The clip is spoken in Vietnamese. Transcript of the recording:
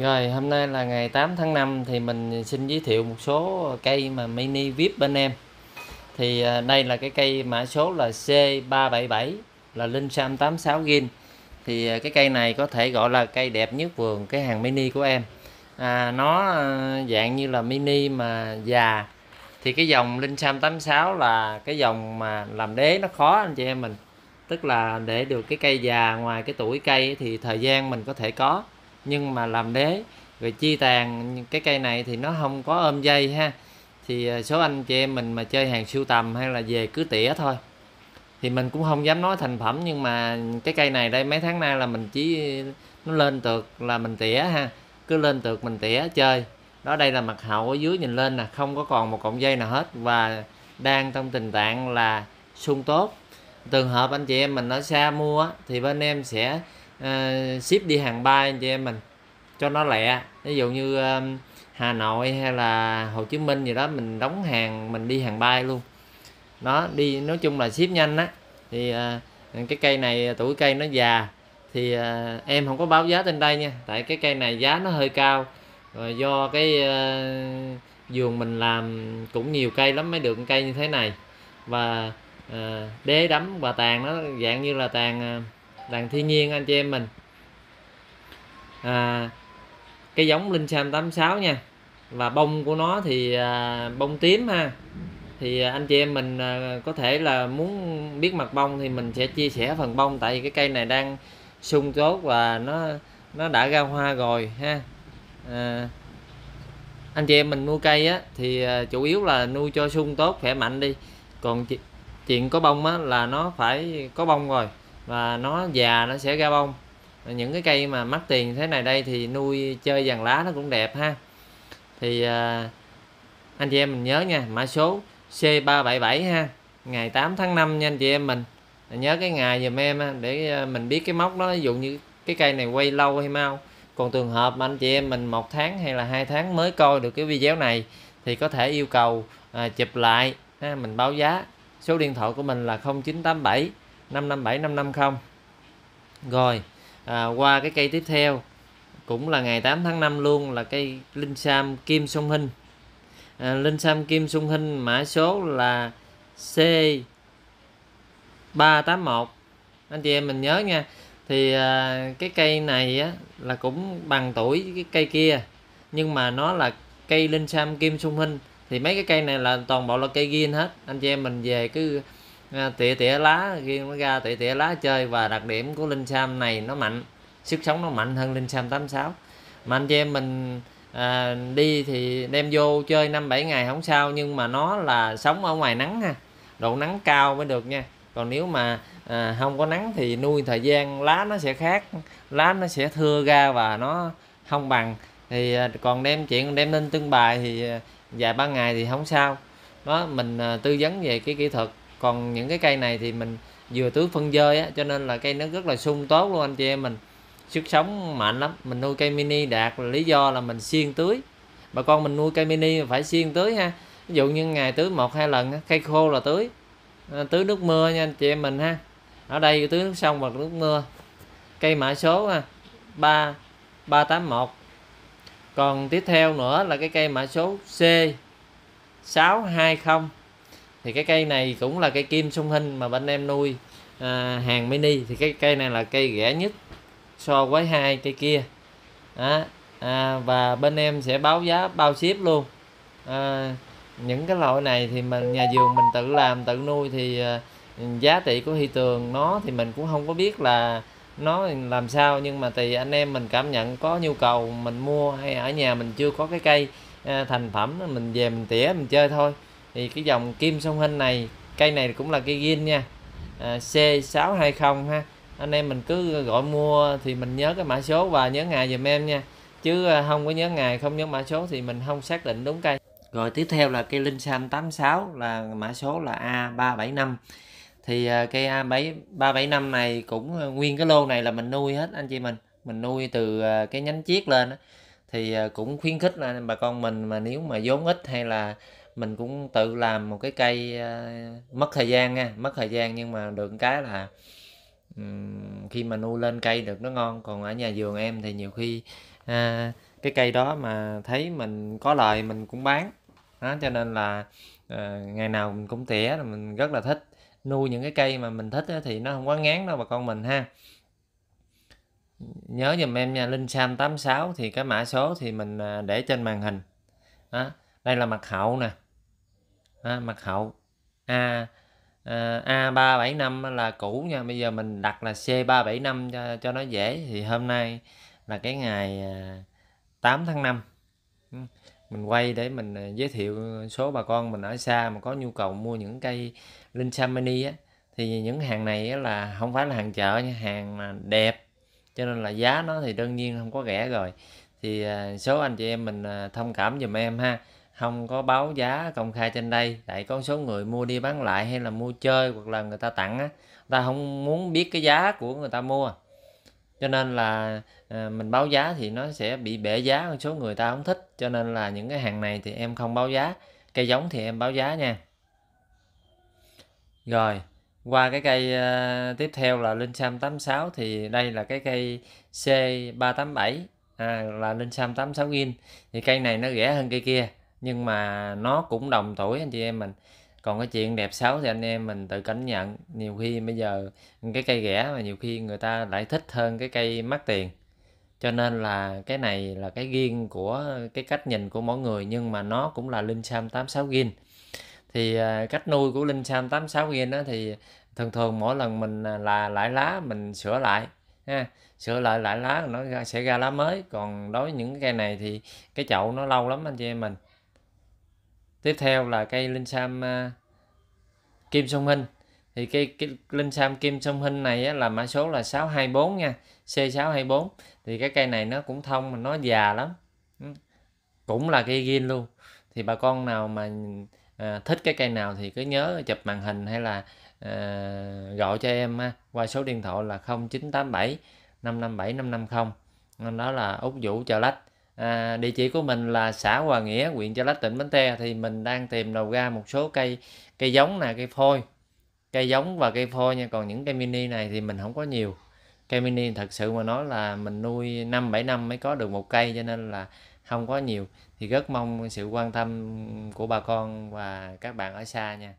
Rồi hôm nay là ngày 8 tháng 5 thì mình xin giới thiệu một số cây mà mini VIP bên em. Thì à, đây là cái cây mã số là C377 là Linh Sam 86 Gin. Thì à, cái cây này có thể gọi là cây đẹp nhất vườn cái hàng mini của em. À, nó à, dạng như là mini mà già. Thì cái dòng Linh Sam 86 là cái dòng mà làm đế nó khó anh chị em mình. Tức là để được cái cây già ngoài cái tuổi cây thì thời gian mình có thể có nhưng mà làm đế, rồi chi tàn cái cây này thì nó không có ôm dây ha. Thì ờ, số anh chị em mình mà chơi hàng sưu tầm hay là về cứ tỉa thôi. Thì mình cũng không dám nói thành phẩm, nhưng mà cái cây này đây, mấy tháng nay là mình chỉ, nó lên tược là mình tỉa ha. Cứ lên tược mình tỉa chơi. Đó, đây là mặt hậu ở dưới nhìn lên là không có còn một cọng dây nào hết. Và đang trong tình trạng là sung tốt. Trường hợp anh chị em mình ở xa mua thì bên em sẽ uh, ship đi hàng bay anh chị em mình cho nó lẹ. Ví dụ như um, Hà Nội hay là Hồ Chí Minh gì đó mình đóng hàng mình đi hàng bay luôn. Nó đi nói chung là ship nhanh á. Thì uh, cái cây này tuổi cây nó già thì uh, em không có báo giá trên đây nha. Tại cái cây này giá nó hơi cao rồi do cái uh, vườn mình làm cũng nhiều cây lắm mới được cây như thế này. Và uh, đế đấm và tàn nó dạng như là tàn uh, đàn thiên nhiên anh chị em mình. À, cái giống linh sam 86 nha. Và bông của nó thì à, bông tím ha. Thì à, anh chị em mình à, có thể là muốn biết mặt bông thì mình sẽ chia sẻ phần bông. Tại vì cái cây này đang sung tốt và nó nó đã ra hoa rồi ha. À, anh chị em mình mua cây á thì à, chủ yếu là nuôi cho sung tốt khỏe mạnh đi. Còn chuyện có bông á là nó phải có bông rồi và nó già nó sẽ ra bông. Những cái cây mà mắc tiền thế này đây thì nuôi chơi vàng lá nó cũng đẹp ha. Thì à, anh chị em mình nhớ nha mã số C377 ha. Ngày 8 tháng 5 nha anh chị em mình. Nhớ cái ngày dùm em ha, để à, mình biết cái mốc đó ví dụ như cái cây này quay lâu hay mau. Còn trường hợp mà anh chị em mình một tháng hay là hai tháng mới coi được cái video này thì có thể yêu cầu à, chụp lại ha, mình báo giá. Số điện thoại của mình là 0987 557 550 rồi à, qua cái cây tiếp theo cũng là ngày 8 tháng 5 luôn là cây linh sam kim sung hinh. À, linh sam kim sung hinh mã số là C 381 anh chị em mình nhớ nha. Thì à, cái cây này á, là cũng bằng tuổi cái cây kia nhưng mà nó là cây linh sam kim sung hinh. Thì mấy cái cây này là toàn bộ là cây ghiên hết. Anh chị em mình về cứ à, tỉa tỉa lá riêng nó ra tỉa tỉa lá chơi và đặc điểm của linh sam này nó mạnh sức sống nó mạnh hơn linh sam 86 mà anh chị em mình à, đi thì đem vô chơi năm bảy ngày không sao nhưng mà nó là sống ở ngoài nắng ha. Độ nắng cao mới được nha. Còn nếu mà à, không có nắng thì nuôi thời gian lá nó sẽ khác lá nó sẽ thưa ra và nó không bằng. Thì à, còn đem chuyện đem lên trưng bài thì à, vài ba ngày thì không sao. Đó mình à, tư vấn về cái kỹ thuật còn những cái cây này thì mình vừa tưới phân dơi á, cho nên là cây nó rất là sung tốt luôn anh chị em mình. Sức sống mạnh lắm. Mình nuôi cây mini đạt là lý do là mình xuyên tưới. Bà con mình nuôi cây mini phải xuyên tưới ha. Ví dụ như ngày tưới một hai lần cây khô là tưới. À, tưới nước mưa nha anh chị em mình ha. Ở đây tưới nước sông và nước mưa. Cây mã số ha, ba ba tám một. Còn tiếp theo nữa là cái cây mã số C 620 thì cái cây này cũng là cây kim sung hinh mà bên em nuôi à, hàng mini. Thì cái cây này là cây rẻ nhất so với hai cây kia. Đó. À, và bên em sẽ báo giá bao ship luôn. À, những cái loại này thì mình nhà vườn mình tự làm tự nuôi thì à, giá trị của thị trường nó thì mình cũng không có biết là nó làm sao. Nhưng mà tùy anh em mình cảm nhận có nhu cầu mình mua hay ở nhà mình chưa có cái cây à, thành phẩm mình về mình tỉa mình chơi thôi thì cái dòng kim sông hinh này cây này cũng là cây gin nha. À, C620 ha. Anh em mình cứ gọi mua thì mình nhớ cái mã số và nhớ ngày dùm em nha. Chứ à, không có nhớ ngày không nhớ mã số thì mình không xác định đúng cây. Rồi tiếp theo là cây linh sam 86 là mã số là A375 thì à, cây A7 375 này cũng à, nguyên cái lô này là mình nuôi hết anh chị mình. Mình nuôi từ cái nhánh chiết lên thì cũng khuyến khích là bà con mình mà nếu mà vốn ít hay là mình cũng tự làm một cái cây uh, mất thời gian nha mất thời gian nhưng mà được cái là um, khi mà nuôi lên cây được nó ngon. Còn ở nhà vườn em thì nhiều khi uh, cái cây đó mà thấy mình có lời mình cũng bán. Đó cho nên là uh, ngày nào mình cũng tỉa mình rất là thích. Nuôi những cái cây mà mình thích thì nó không quá ngán đâu bà con mình ha. Nhớ giùm em nha linh sam 86 thì cái mã số thì mình để trên màn hình. Đó đây là mặt hậu nè à, mặt hậu. A ờ, a ba bảy năm là cũ nha. Bây giờ mình đặt là c 375 cho cho nó dễ. Thì hôm nay là cái ngày ờ, 8 tháng 5 mình quay để mình ờ, giới thiệu số bà con mình ở xa mà có nhu cầu mua những cây linh sam mini á. Thì những hàng này là không phải là hàng chợ nha hàng đẹp. Cho nên là giá nó thì đương nhiên không có rẻ rồi. Thì số anh chị em mình thông cảm dùm em ha không có báo giá công khai trên đây. Tại có số người mua đi bán lại hay là mua chơi hoặc là người ta tặng á ta không muốn biết cái giá của người ta mua. Cho nên là à, mình báo giá thì nó sẽ bị bể giá một số người ta không thích. Cho nên là những cái hàng này thì em không báo giá. Cây giống thì em báo giá nha. Rồi qua cái cây ờ, tiếp theo là linh sam 86 thì đây là cái cây C387 à, là linh sam 86 in thì cây này nó rẻ hơn cây kia nhưng mà nó cũng đồng tuổi anh chị em mình. Còn cái chuyện đẹp xấu thì anh em mình tự cảm nhận. Nhiều khi bây giờ cái cây rẻ mà nhiều khi người ta lại thích hơn cái cây mắc tiền. Cho nên là cái này là cái riêng của cái cách nhìn của mỗi người, nhưng mà nó cũng là linh sam 86 gin. Thì à, cách nuôi của linh sam 86 gin đó thì thường thường mỗi lần mình à, là lại lá mình sửa lại, ha, sửa lại lại lá nó sẽ ra lá mới. Còn đối với những cây này thì cái chậu nó lâu lắm anh chị em mình tiếp theo là cây linh sam uh, kim sông hinh. Thì cây, cây linh sam kim sông hinh này á, là mã số là 624 nha C624 thì cái cây này nó cũng thông mà nó già lắm. Ừ. Cũng là cây gin luôn. Thì bà con nào mà à, thích cái cây nào thì cứ nhớ chụp màn hình hay là à, gọi cho em ha, qua số điện thoại là 0987 557 550 đó là út vũ chợ lách à, địa chỉ của mình là xã Hòa Nghĩa huyện Chợ Lách tỉnh Bến Tre. Thì mình đang tìm đầu ra một số cây cây giống nè cây phôi. Cây giống và cây phôi nha còn những cây mini này thì mình không có nhiều. Cây mini thật sự mà nói là mình nuôi năm bảy năm mới có được một cây cho nên là không có nhiều. Thì rất mong sự quan tâm của bà con và các bạn ở xa nha.